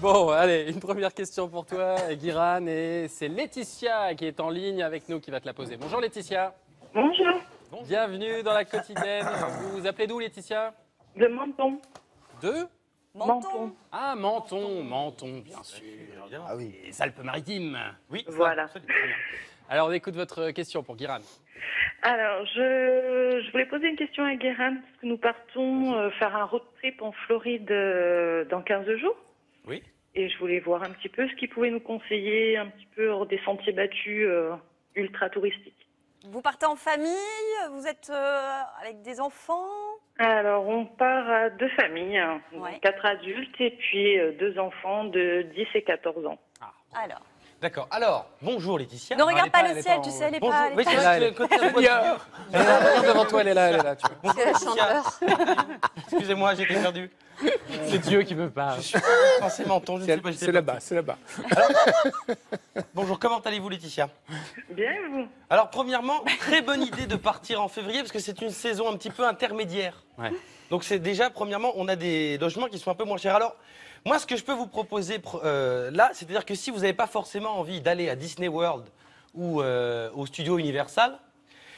Bon, allez, une première question pour toi, Guiran, et c'est Laetitia qui est en ligne avec nous qui va te la poser. Bonjour Laetitia. Bonjour, Bienvenue dans la quotidienne. Vous vous appelez d'où Laetitia? De Menton. De Menton. Ah, Menton, Menton, bien sûr. Ah oui. Les Alpes-Maritimes. Oui, Voilà. ça, c'est très bien. Alors, on écoute votre question pour Guiran. Alors, je, je voulais poser une question à Guérin, parce que nous partons euh, faire un road trip en Floride euh, dans 15 jours. Oui. Et je voulais voir un petit peu ce qu'il pouvait nous conseiller, un petit peu hors des sentiers battus euh, ultra touristiques. Vous partez en famille Vous êtes euh, avec des enfants? Alors, on part à deux familles, hein, Ouais. quatre adultes et puis euh, deux enfants de 10 et 14 ans. Alors, D'accord. Alors, bonjour Laetitia. ne est regarde pas- le ciel, tu sais, elle est Bonjour. pas. Oui, c'est Là, elle le est- côté de. Elle est là, regarde devant toi, elle est là, elle est là. tu vois. Excusez-moi, j'étais perdu. C'est Dieu qui me parle. Je suis m'entendre, je ne sais pas. C'est là-bas, c'est là-bas. Bonjour, comment allez-vous Laetitia? Bien, vous? Alors, premièrement, très bonne idée de partir en février parce que c'est une saison un petit peu intermédiaire. Ouais. Donc, c'est déjà, premièrement, on a des logements qui sont un peu moins chers. Alors, moi, ce que je peux vous proposer pr- euh, là, c'est-à-dire que si vous n'avez pas forcément envie d'aller à Disney World ou euh, au studio Universal,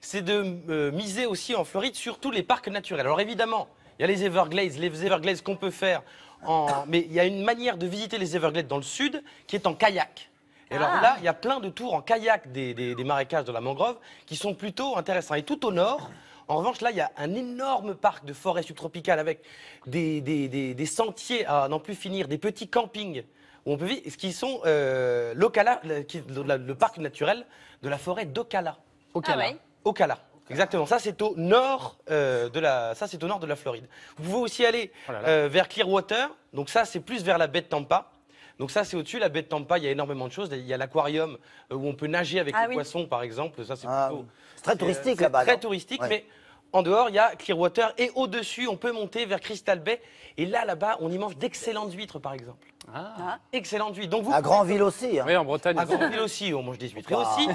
c'est de euh, miser aussi en Floride sur tous les parcs naturels. Alors, évidemment, il y a les Everglades, les Everglades qu'on peut faire en. Mais il y a une manière de visiter les Everglades dans le sud qui est en kayak. Et alors Ah. là, il y a plein de tours en kayak des, des- des marécages de la mangrove qui sont plutôt intéressants. Et tout au nord, en revanche, là, il y a un énorme parc de forêt subtropicale avec des, des- des- des sentiers à n'en plus finir, des petits campings où on peut vivre, ce qui sont euh, l'Ocala, le, qui- le- le parc naturel de la forêt d'Ocala. Ah ouais. Ocala. Exactement. Ça, c'est au nord euh, de la. Ça, c'est au nord de la Floride. Vous pouvez aussi aller Oh là là. euh, vers Clearwater. Donc ça, c'est plus vers la baie de Tampa. Donc ça, c'est au-dessus. La baie de Tampa, il y a énormément de choses. Il y a l'aquarium euh, où on peut nager avec Ah les oui. poissons, par exemple. Ça, c'est Ah, plutôt. Très touristique c'est là-bas. Très touristique, Ouais. mais en dehors, il y a Clearwater. Et au-dessus, on peut monter vers Crystal Bay. Et là, là-bas, on y mange d'excellentes huîtres, par exemple. Ah. Excellentes huîtres. Donc vous À Grandville aussi. hein. Oui, en Bretagne. à Grandville aussi, on mange des huîtres. Et Ah. aussi,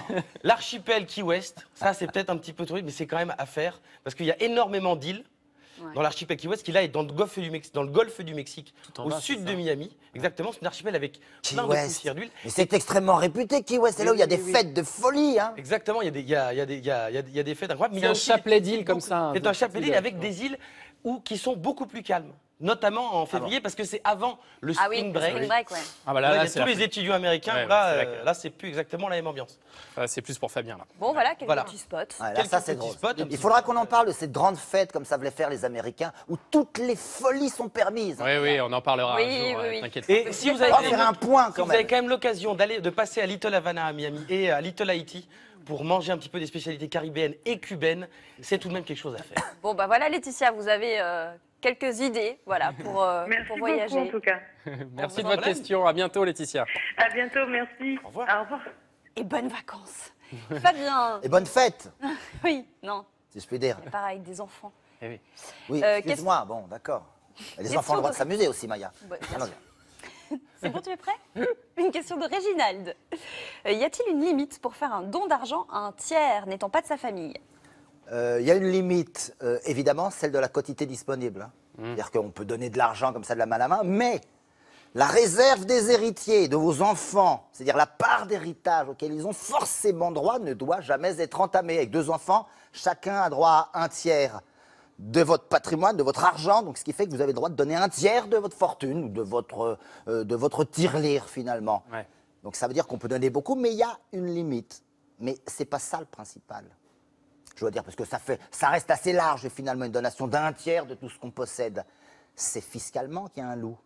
l'archipel Key West, ça c'est peut-être un petit peu touriste, mais c'est quand même à faire, parce qu'il y a énormément d'îles Ouais. dans l'archipel Key West, qui là est dans le golfe du, Mex- dans le golfe du Mexique, au bas, sud de. Miami. Exactement, c'est un archipel avec Key plein de West. poussières d'huile. Mais c'est extrêmement réputé, Key West. C'est là où il y a des fêtes de folie. Hein. Exactement, il y a des, il y a, il y a des, il y a, il y a- il y a des fêtes incroyables. mais il y C'est a un chapelet d'îles comme ça. C'est un chapelet d'îles avec des îles où, qui sont beaucoup plus calmes, notamment en février, parce que c'est avant le Ah oui, spring le break. spring break, ouais. Ah bah Là, tous les étudiants américains, Ouais, là, ouais, c'est euh, là c'est plus exactement la même ambiance. là, c'est plus pour Fabien là. Bon, voilà, quelques Voilà. petits spots. Ouais, là, Quelques ça, c'est drôle. spots, Il faudra qu'on en parle de cette grande fête, comme ça voulait faire les Américains, où toutes les folies sont permises. Oui, oui, on en parlera Oui, un jour. oui, oui. Et si vous On avez, un point si quand vous avez quand même l'occasion d'aller, de passer à Little Havana à Miami et à Little Haiti pour manger un petit peu des spécialités caribéennes et cubaines, c'est tout de même quelque chose à faire. Bon, bah voilà, Laetitia, vous avez euh, quelques idées voilà, pour, euh, Merci pour beaucoup en voyager. tout cas. Merci de votre problème. question. À bientôt, Laetitia. À bientôt, merci. Au revoir. Au revoir. Et bonnes vacances. Fabien. Et bonne fête, Oui, non, si je puis dire. c'est pareil, des enfants. Oui, Euh, excuse-moi, bon, d'accord. Et Les enfants ont le droit de s'amuser aussi, Maya. C'est bon, tu es prêt? Une question de Réginald. Euh, y a-t-il une limite pour faire un don d'argent à un tiers n'étant pas de sa famille? Il y a une limite, euh, évidemment, celle de la quantité disponible. hein. C'est-à-dire qu'on peut donner de l'argent comme ça de la main à la main, mais la réserve des héritiers, de vos enfants, c'est-à-dire la part d'héritage auquel ils ont forcément droit, ne doit jamais être entamée. Avec deux enfants, chacun a droit à un tiers de votre patrimoine, de votre argent, donc ce qui fait que vous avez le droit de donner un tiers de votre fortune ou de votre, euh, de votre tirelire finalement. Ouais. Donc ça veut dire qu'on peut donner beaucoup, mais il y a une limite. Mais c'est pas ça le principal. Je dois dire, parce que ça, fait, ça reste assez large finalement, une donation d'un tiers de tout ce qu'on possède. C'est fiscalement qu'il y a un loup.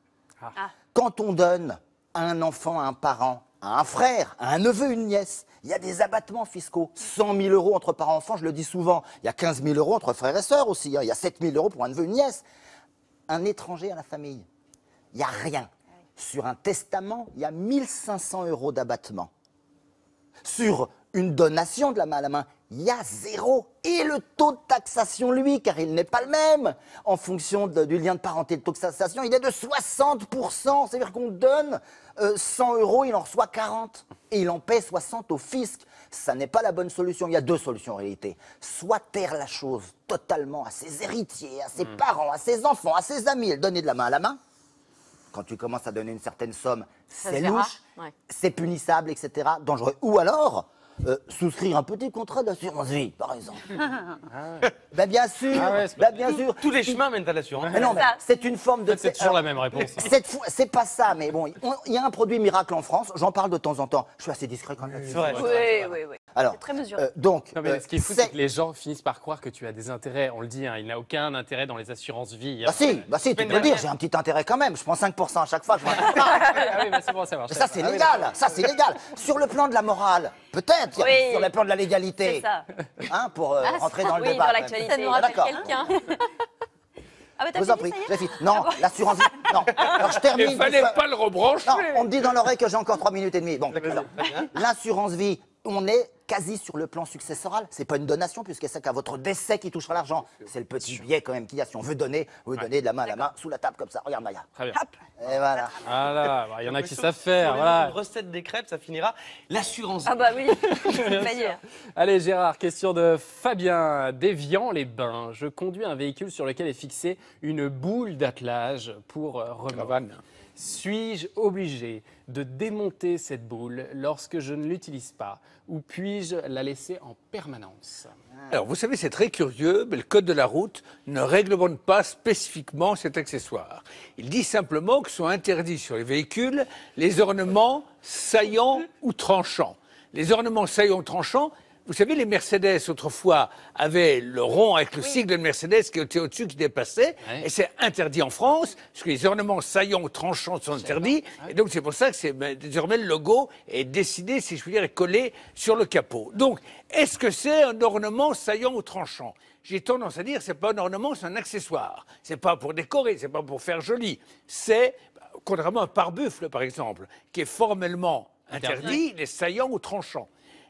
Ah. Quand on donne à un enfant, à un parent, à un frère, à un neveu, une nièce, il y a des abattements fiscaux. 100 000 euros entre parents-enfants, je le dis souvent. Il y a 15 000 euros entre frères et sœurs aussi. hein. Il y a 7 000 euros pour un neveu, une nièce. Un étranger à la famille, il n'y a rien. Sur un testament, il y a 1500 euros d'abattement. Sur une donation de la main à la main, il y a zéro. Et le taux de taxation, lui, car il n'est pas le même, en fonction de- du lien de parenté de taux de taxation, il est de 60%. C'est-à-dire qu'on donne euh, 100 euros, il en reçoit 40. Et il en paie 60 au fisc. ça n'est pas la bonne solution. Il y a deux solutions en réalité. Soit taire la chose totalement à ses héritiers, à ses parents, à ses enfants, à ses amis, donner de la main à la main. Quand tu commences à donner une certaine somme, c'est louche, ouais. c'est punissable, etc., dangereux. Ou alors, euh, souscrire un petit contrat d'assurance vie, par exemple. Ben, bien sûr, Ah ouais, ben, bien sûr. Tous les chemins mènent à l'assurance. Mais non, mais c'est une forme de. c'est toujours la même réponse. Cette fois- C'est pas ça, mais bon, on- il y a un produit miracle en France, j'en parle de temps en temps. Je suis assez discret quand même. C'est vrai. Oui, oui, oui. Alors, C'est très mesuré. euh, donc, Non, mais euh, ce qui est fou, c'est- que les gens finissent par croire que tu as des intérêts. On le dit, hein, il n'a aucun intérêt dans les assurances vie. Bah si, bah si, tu peux le dire, j'ai un petit intérêt quand même. Je prends 5% à chaque fois. Je m'en- ah oui, bah, c'est bon, ça marche. Mais ça, c'est Ah oui, légal. Ça, c'est légal. Sur le plan de la morale, peut-être. Oui. Sur le plan de la légalité. C'est ça. Hein, pour euh, Ah, rentrer dans le oui, débat. dans l'actualité. Ça nous Ah, rappelle quelqu'un. Ah bah vous en prie. Non, l'assurance vie. Non. Alors, je termine. Il fallait pas le rebrancher. Non, on me dit dans l'oreille que j'ai encore 3 minutes et demie. Bon, l'assurance vie, on est quasi sur le plan successoral. C'est pas une donation puisque c'est qu'à votre décès qui touchera l'argent. C'est le petit biais quand même qu'il y a. Si on veut donner, vous donnez de la main à la main sous la table comme ça. Regarde Maya. Très bien. Et voilà. Voilà, bah, il y en a qui savent faire. Voilà. recettes des crêpes, ça finira l'assurance. Ah bah oui. Allez Gérard, question de Fabien. Déviant les bains, je conduis un véhicule sur lequel est fixée une boule d'attelage pour euh, remorque. Suis-je obligé de démonter cette boule lorsque je ne l'utilise pas ou puis-je la laisser en permanence? Alors, vous savez, c'est très curieux, mais le Code de la route ne réglemente pas spécifiquement cet accessoire. Il dit simplement que sont interdits sur les véhicules les ornements saillants ou tranchants. Les ornements saillants ou tranchants, vous savez, les Mercedes, autrefois, avaient le rond avec le sigle de Mercedes qui était au-dessus, qui dépassait, et c'est interdit en France, parce que les ornements saillants ou tranchants sont interdits, et donc c'est pour ça que c'est ben, désormais le logo est dessiné, si je puis dire, est collé sur le capot. Donc, est-ce que c'est un ornement saillant ou tranchant? J'ai tendance à dire c'est pas un ornement, c'est un accessoire. C'est pas pour décorer, c'est pas pour faire joli. C'est, contrairement à un pare-buffle par exemple, qui est formellement Interdit. interdit, il est saillant ou tranchant.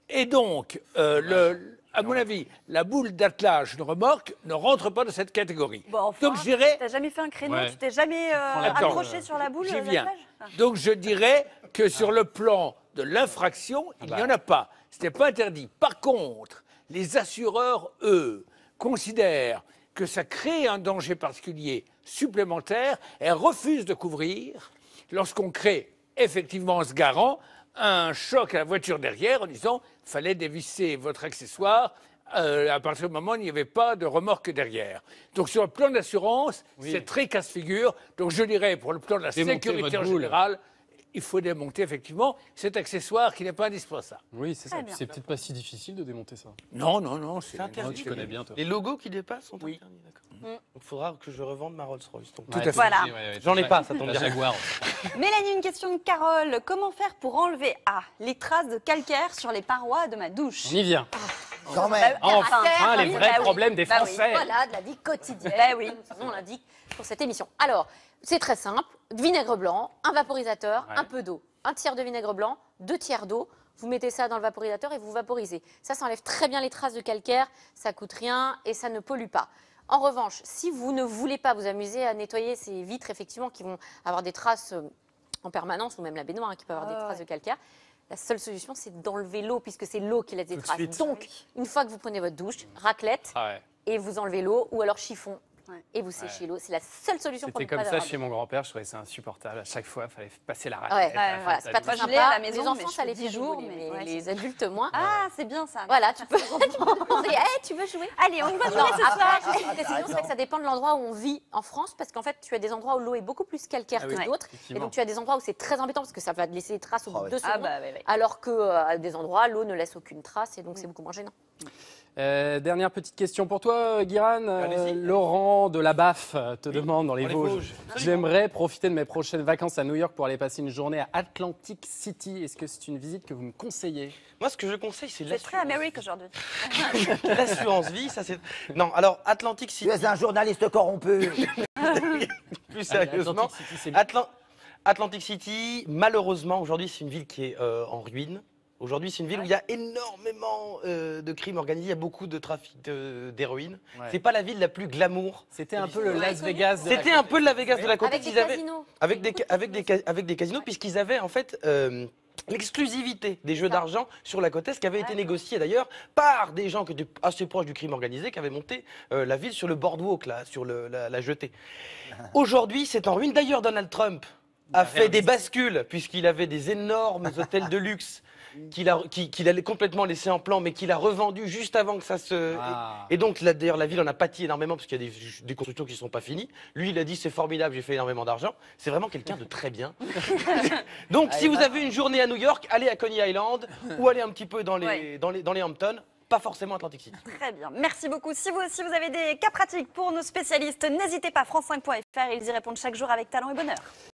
Et donc, euh, le, à mon avis, la boule d'attelage d'une remorque ne rentre pas dans cette catégorie. Bon, enfin, donc je dirais, T'as jamais fait un créneau Ouais. Tu t'es jamais euh, Attends. accroché sur la boule j'y euh, viens. d'attelage Ah. Donc je dirais que sur le plan de l'infraction, il bah. n'y en a pas. Ce n'est pas interdit. Par contre, les assureurs, eux, considèrent que ça crée un danger particulier supplémentaire et refusent de couvrir lorsqu'on crée effectivement en se garant un choc à la voiture derrière en disant fallait dévisser votre accessoire euh, à partir du moment où il n'y avait pas de remorque derrière. Donc sur le plan d'assurance, Oui. c'est très casse-figure. Donc je dirais pour le plan de la Démonter sécurité en général, il faut démonter effectivement cet accessoire qui n'est pas indispensable. Oui, c'est ça. Bien. C'est peut-être pas si difficile de démonter ça. Non, non, non, c'est interdit. Moi, tu connais bien, toi. Les logos qui dépassent sont Oui. interdits. Donc il faudra que je revende ma Rolls-Royce. donc. Tout à fait. Voilà. ouais, ouais, J'en ai pas, ça tombe bien. Jaguar. Mélanie, une question de Carole. Comment faire pour enlever A. Les traces de calcaire sur les parois de ma douche? On y vient. Quand même. Enfin, faire, les vrais bah oui. problèmes des Bah oui, Français. Voilà, de la vie quotidienne. Bah oui. nom l'indique pour cette émission. Alors, c'est très simple. Vinaigre blanc, un vaporisateur, Ouais. un peu d'eau. Un tiers de vinaigre blanc, deux tiers d'eau. Vous mettez ça dans le vaporisateur et vous vaporisez. Ça, ça enlève très bien les traces de calcaire. Ça coûte rien et ça ne pollue pas. En revanche, si vous ne voulez pas vous amuser à nettoyer ces vitres, effectivement, qui vont avoir des traces euh, en permanence, ou même la baignoire hein, qui peut avoir des Ah traces ouais. de calcaire, la seule solution, c'est d'enlever l'eau, puisque c'est l'eau qui laisse des Tout traces. Donc, une fois que vous prenez votre douche, raclette, Ah ouais. et vous enlevez l'eau ou alors chiffon Ouais. et vous séchez l'eau. C'est la seule solution pour C'était comme ça chez mon grand-père, je trouvais ça insupportable. À chaque fois, il fallait passer la Ouais, raclette. ouais, voilà, c'est pas très sympa. à la maison, les enfants, ça les fait 10 jours, mais ouais, les adultes moins. Ah, c'est bien ça. Voilà, tu peux. Eh, tu veux jouer? Allez, on y va jouer ce soir. c'est vrai que ça dépend de l'endroit où on vit en France, parce qu'en fait, tu as des endroits où l'eau est beaucoup plus calcaire Ah que d'autres, et donc tu as des endroits où c'est très embêtant parce que ça va te laisser des traces au bout Ah de ouais. deux Ah secondes, bah, ouais, ouais. alors que euh, à des endroits l'eau ne laisse aucune trace et donc c'est beaucoup moins gênant. Euh, dernière petite question pour toi, Guiran. Euh. Laurent de la BAF te demande dans les Vosges. Vosges. J'aimerais profiter de mes prochaines vacances à New York pour aller passer une journée à Atlantic City. Est-ce que c'est une visite que vous me conseillez? Moi, ce que je conseille, c'est C'est très l'assurance. Amérique aujourd'hui. L'assurance vie, ça c'est. Non, alors Atlantic Tu City, es un journaliste corrompu. plus sérieusement. Atlantic City, Atlantic City, malheureusement, aujourd'hui, c'est une ville qui est euh, en ruine. Aujourd'hui, c'est une ville où il y a énormément euh, de crimes organisés, il y a beaucoup de trafic de- d'héroïne. Ouais. C'est pas la ville la plus glamour. C'était un peu le Las Vegas. de la C'était un peu le la Vegas de la côte. Avec des casinos. avec des, ca- avec des, ca- avec des casinos, puisqu'ils avaient en fait euh, l'exclusivité des jeux d'argent sur la côte Est, qui avait été négociée d'ailleurs par des gens qui étaient assez proches du crime organisé, qui avaient monté euh, la ville sur le boardwalk, là, sur le- la, la jetée. Aujourd'hui, c'est en ruine. D'ailleurs, Donald Trump a fait des bascules, puisqu'il avait des énormes hôtels de luxe qu'il a, qui- qu'il a complètement laissé en plan, mais qu'il a revendu juste avant que ça se... Ah. Et donc, là, d'ailleurs, la ville en a pâti énormément, parce qu'il y a des, des constructions qui ne sont pas finies. Lui, il a dit, c'est formidable, j'ai fait énormément d'argent. C'est vraiment quelqu'un de très bien. donc, si vous avez une journée à New York, allez à Coney Island, ou allez un petit peu dans les, Ouais. dans les, dans les Hamptons, pas forcément Atlantic City. Très bien, merci beaucoup. Si vous aussi vous avez des cas pratiques pour nos spécialistes, n'hésitez pas, France5.fr, ils y répondent chaque jour avec talent et bonheur.